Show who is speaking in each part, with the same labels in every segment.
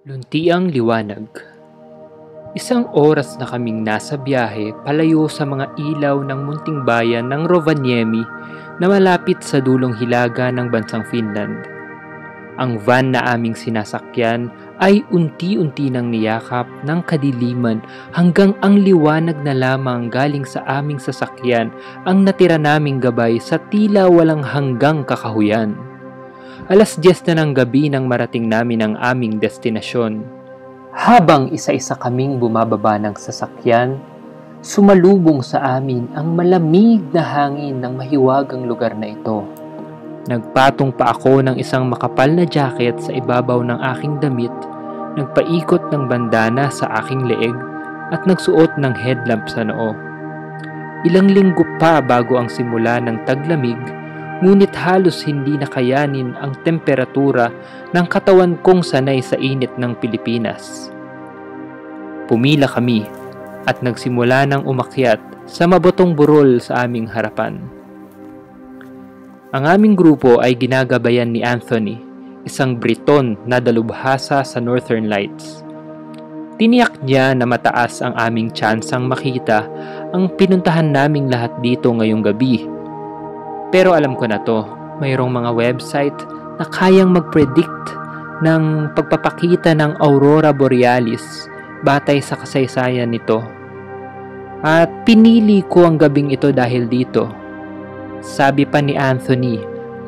Speaker 1: Luntiang liwanag. Isang oras na kaming nasa biyahe palayo sa mga ilaw ng munting bayan ng Rovaniemi na malapit sa dulong hilaga ng bansang Finland. Ang van na aming sinasakyan ay unti-unti nang niyakap ng kadiliman hanggang ang liwanag na lamang galing sa aming sasakyan ang natira naming gabay sa tila walang hanggang kakahuyan. Alas 10 na ng gabi nang marating namin ang aming destinasyon. Habang isa-isa kaming bumababa ng sasakyan, sumalubong sa amin ang malamig na hangin ng mahiwagang lugar na ito. Nagpatong pa ako ng isang makapal na jacket sa ibabaw ng aking damit, nagpaikot ng bandana sa aking leeg at nagsuot ng headlamp sa noo. Ilang linggo pa bago ang simula ng taglamig ngunit halos hindi nakayanin ang temperatura ng katawan kong sanay sa init ng Pilipinas. Pumila kami at nagsimula ng umakyat sa mabotong burol sa aming harapan. Ang aming grupo ay ginagabayan ni Anthony, isang Briton na dalubhasa sa Northern Lights. Tiniyak niya na mataas ang aming tsansang makita ang pinuntahan naming lahat dito ngayong gabi pero alam ko na to, mayroong mga website na kayang mag-predict ng pagpapakita ng Aurora Borealis batay sa kasaysayan nito. At pinili ko ang gabing ito dahil dito. Sabi pa ni Anthony,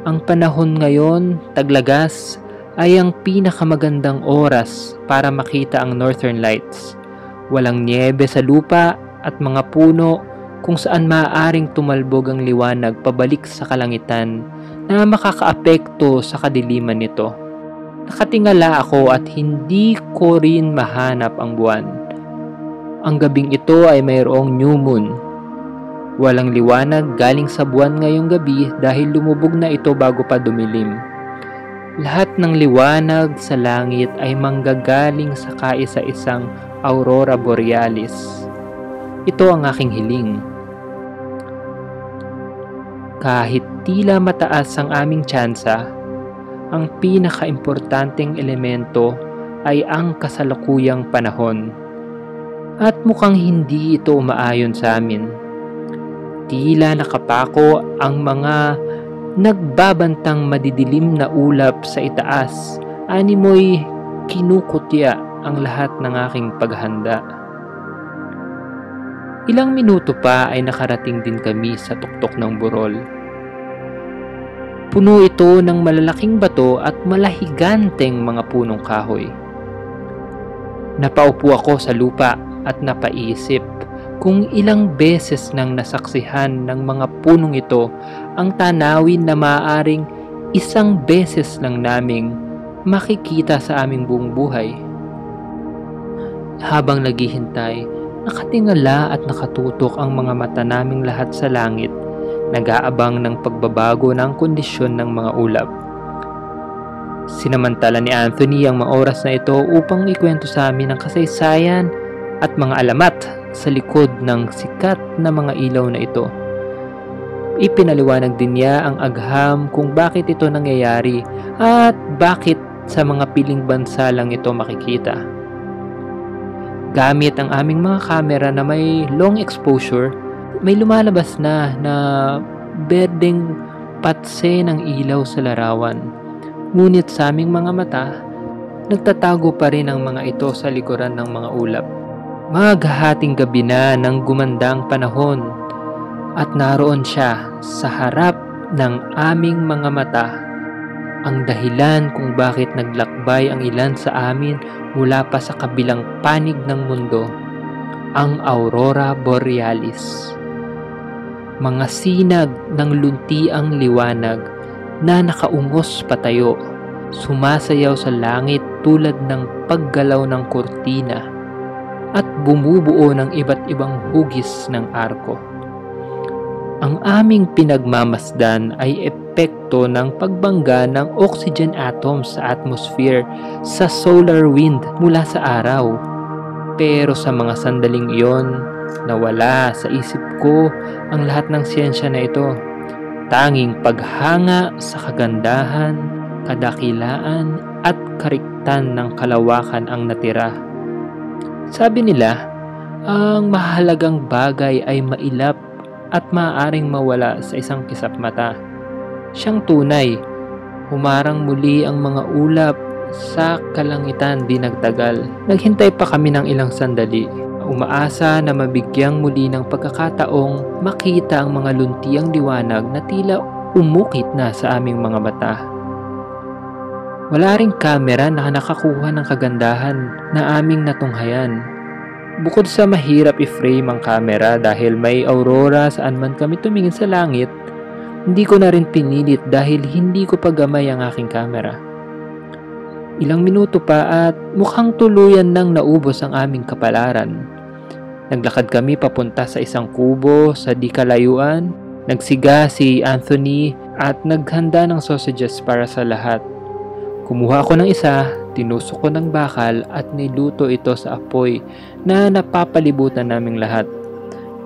Speaker 1: ang panahon ngayon, taglagas, ay ang pinakamagandang oras para makita ang Northern Lights. Walang niebe sa lupa at mga puno kung saan maaaring tumalbog ang liwanag pabalik sa kalangitan na makakaapekto sa kadiliman nito. Nakatingala ako at hindi ko rin mahanap ang buwan. Ang gabing ito ay mayroong new moon. Walang liwanag galing sa buwan ngayong gabi dahil lumubog na ito bago pa dumilim. Lahat ng liwanag sa langit ay manggagaling sa kaisa-isang aurora borealis. Ito ang aking hiling kahit tila mataas ang aming tsansa, ang pinakaimportanteng elemento ay ang kasalukuyang panahon. At mukhang hindi ito umaayon sa amin. Tila nakapako ang mga nagbabantang madidilim na ulap sa itaas. Animoy kinukutya ang lahat ng aking paghanda. Ilang minuto pa ay nakarating din kami sa tuktok ng burol. Puno ito ng malalaking bato at malahiganteng mga punong kahoy. Napaupo ako sa lupa at napaisip kung ilang beses nang nasaksihan ng mga punong ito ang tanawin na maaring isang beses lang naming makikita sa aming buong buhay. Habang naghihintay, Nakatingala at nakatutok ang mga mata naming lahat sa langit, nag-aabang ng pagbabago ng kondisyon ng mga ulap. Sinamantala ni Anthony ang mga oras na ito upang ikwento sa amin ang kasaysayan at mga alamat sa likod ng sikat na mga ilaw na ito. Ipinaliwanag din niya ang agham kung bakit ito nangyayari at bakit sa mga piling bansa lang ito makikita. Gamit ang aming mga camera na may long exposure, may lumalabas na na berdeng patse ng ilaw sa larawan. Ngunit sa aming mga mata, nagtatago pa rin ang mga ito sa likuran ng mga ulap. Maghahating gabi na ng gumandang panahon at naroon siya sa harap ng aming mga mata ang dahilan kung bakit naglakbay ang ilan sa amin mula pa sa kabilang panig ng mundo, ang Aurora Borealis. Mga sinag ng luntiang liwanag na nakaungos patayo, sumasayaw sa langit tulad ng paggalaw ng kurtina at bumubuo ng iba't ibang hugis ng arko. Ang aming pinagmamasdan ay epekto ng pagbangga ng oxygen atoms sa atmosphere sa solar wind mula sa araw. Pero sa mga sandaling iyon, nawala sa isip ko ang lahat ng siyensya na ito. Tanging paghanga sa kagandahan, kadakilaan at kariktan ng kalawakan ang natira. Sabi nila, ang mahalagang bagay ay mailap at maaaring mawala sa isang kisap mata. Siyang tunay, humarang muli ang mga ulap sa kalangitan di nagtagal. Naghintay pa kami ng ilang sandali. Umaasa na mabigyang muli ng pagkakataong makita ang mga luntiang liwanag na tila umukit na sa aming mga mata. Wala ring kamera na nakakuha ng kagandahan na aming natunghayan Bukod sa mahirap i-frame ang camera dahil may aurora saan man kami tumingin sa langit, hindi ko na rin pinilit dahil hindi ko pagamay ang aking camera. Ilang minuto pa at mukhang tuluyan nang naubos ang aming kapalaran. Naglakad kami papunta sa isang kubo sa di kalayuan, nagsiga si Anthony at naghanda ng sausages para sa lahat. Kumuha ako ng isa Tinusok ko ng bakal at niluto ito sa apoy na napapalibutan naming lahat.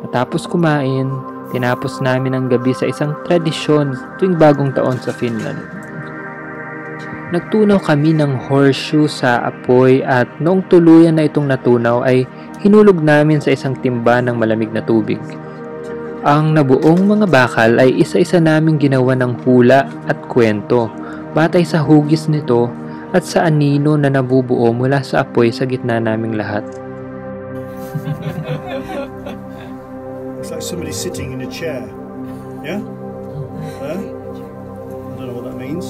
Speaker 1: Matapos kumain, tinapos namin ang gabi sa isang tradisyon tuwing bagong taon sa Finland. Nagtunaw kami ng horseshoe sa apoy at noong tuluyan na itong natunaw ay hinulog namin sa isang timba ng malamig na tubig. Ang nabuong mga bakal ay isa-isa naming ginawa ng hula at kwento. Batay sa hugis nito, at sa anino na nabubuo mula sa apoy sa gitna naming lahat.
Speaker 2: It's like somebody sitting in a chair. Yeah? Huh? I don't know what that means.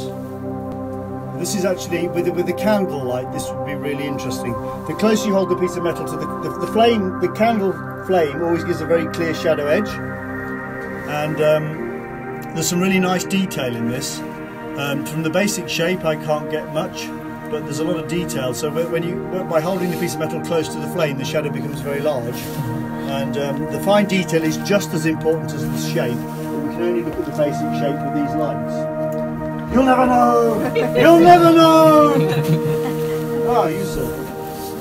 Speaker 2: This is actually, with, with candle light, this would be really interesting. The closer you hold the piece of metal to the, the, the flame, the candle flame always gives a very clear shadow edge. And um, there's some really nice detail in this. Um, from the basic shape I can't get much, but there's a lot of detail. So when you, by holding the piece of metal close to the flame, the shadow becomes very large. And um, the fine detail is just as important as the shape, but we can only look at the basic shape with these lights. You'll never know! You'll never know! Ah, you sir.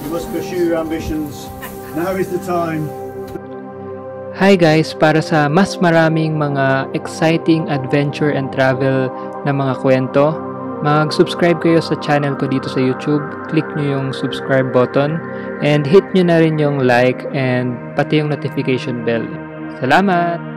Speaker 2: You must pursue your ambitions. Now is the time.
Speaker 1: Hi guys! Para sa mas maraming mga exciting adventure and travel na mga kwento, mag-subscribe kayo sa channel ko dito sa YouTube. Click nyo yung subscribe button and hit nyo na rin yung like and pati yung notification bell. Salamat!